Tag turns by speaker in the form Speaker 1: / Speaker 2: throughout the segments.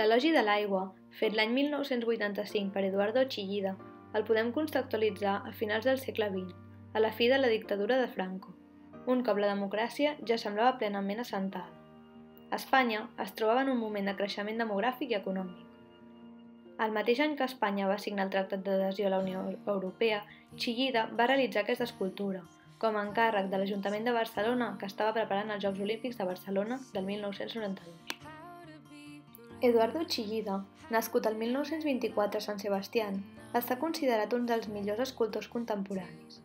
Speaker 1: L'elogi de l'aigua, fet l'any 1985 per Eduardo Chillida, el podem contextualitzar a finals del segle XX, a la fi de la dictadura de Franco, un cop la democràcia ja semblava plenament assentada. Espanya es trobava en un moment de creixement demogràfic i econòmic. El mateix any que Espanya va signar el Tractat d'Adhesió a la Unió Europea, Chillida va realitzar aquesta escultura, com a encàrrec de l'Ajuntament de Barcelona que estava preparant els Jocs Olímpics de Barcelona del 1992. Eduardo Chillida, nascut el 1924 a Sant Sebastián, està considerat un dels millors escultors contemporanis.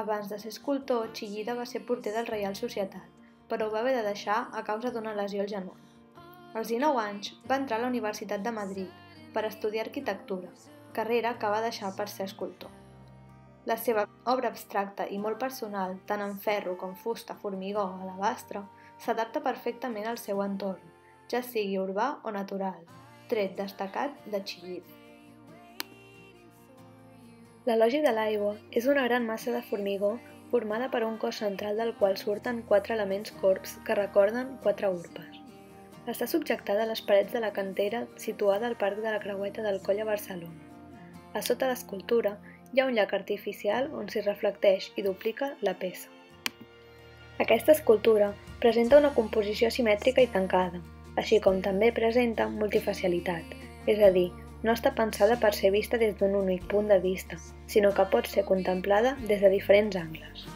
Speaker 1: Abans de ser escultor, Chillida va ser porter del Reial Societat, però ho va haver de deixar a causa d'una lesió al genoll. Als 19 anys va entrar a la Universitat de Madrid per estudiar arquitectura, carrera que va deixar per ser escultor. La seva obra abstracta i molt personal, tant en ferro com fusta, formigó o alabastre, s'adapta perfectament al seu entorn ja sigui urbà o natural, tret destacat de xillit. L'elogi de l'aigua és una gran massa de formigó formada per un cos central del qual surten quatre elements corps que recorden quatre urpes. Està subjectada a les parets de la cantera situada al Parc de la Creueta del Coll a Barcelona. A sota l'escultura hi ha un llac artificial on s'hi reflecteix i duplica la peça. Aquesta escultura presenta una composició simètrica i tancada, així com també presenta multifacialitat, és a dir, no està pensada per ser vista des d'un únic punt de vista, sinó que pot ser contemplada des de diferents angles.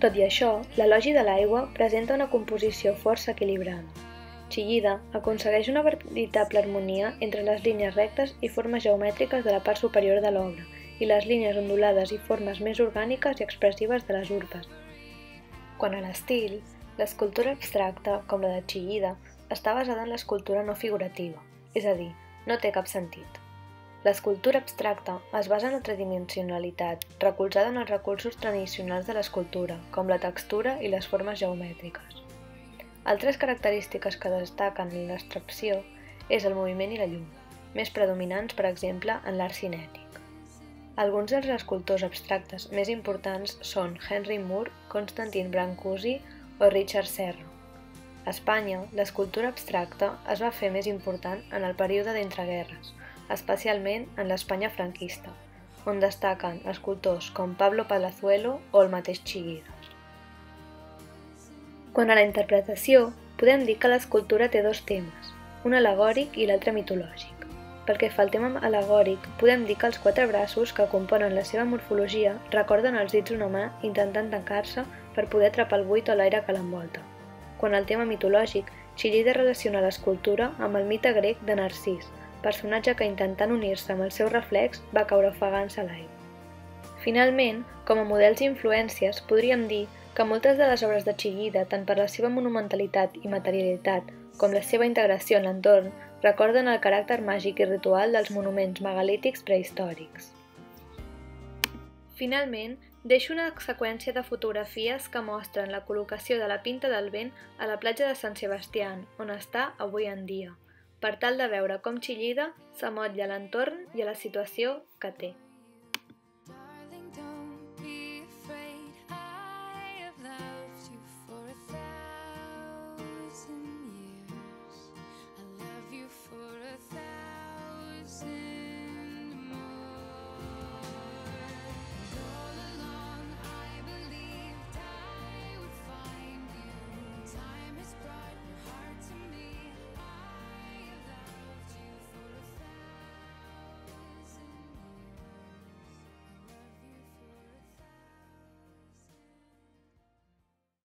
Speaker 1: Tot i això, l'elogi de l'aigua presenta una composició força equilibrada. Chillida aconsegueix una veritable harmonia entre les línies rectes i formes geomètriques de la part superior de l'obra i les línies ondulades i formes més orgàniques i expressives de les urpes. Quant a l'estil, l'escultura abstracta, com la de Chillida, està basada en l'escultura no figurativa, és a dir, no té cap sentit. L'escultura abstracta es basa en la tridimensionalitat, recolzada en els recursos tradicionals de l'escultura, com la textura i les formes geomètriques. Altres característiques que destaquen en l'extracció és el moviment i la llum, més predominants, per exemple, en l'art cinètic. Alguns dels escultors abstractes més importants són Henry Moore, Constantin Brancusi o Richard Serra. A Espanya, l'escultura abstracta es va fer més important en el període d'entreguerres, especialment en l'Espanya franquista, on destaquen escultors com Pablo Palazuelo o el mateix Chiguida. Quant a la interpretació, podem dir que l'escultura té dos temes, un alegòric i l'altre mitològic. Pel que fa al tema alegòric, podem dir que els quatre braços que componen la seva morfologia recorden els dits d'una mà intentant tancar-se per poder atrapar el buit o l'aire que l'envolta. Quan al tema mitològic, Chillida relaciona l'escultura amb el mite grec de Narcís, personatge que intentant unir-se amb el seu reflex va caure ofegant-se a l'aigua. Finalment, com a models i influències, podríem dir que moltes de les obres de Chillida, tant per la seva monumentalitat i materialitat com la seva integració en l'entorn, recorden el caràcter màgic i ritual dels monuments megalítics prehistòrics. Finalment, Deixo una seqüència de fotografies que mostren la col·locació de la Pinta del Vent a la platja de Sant Sebastián, on està avui en dia, per tal de veure com Xillida s'amotlla a l'entorn i a la situació que té.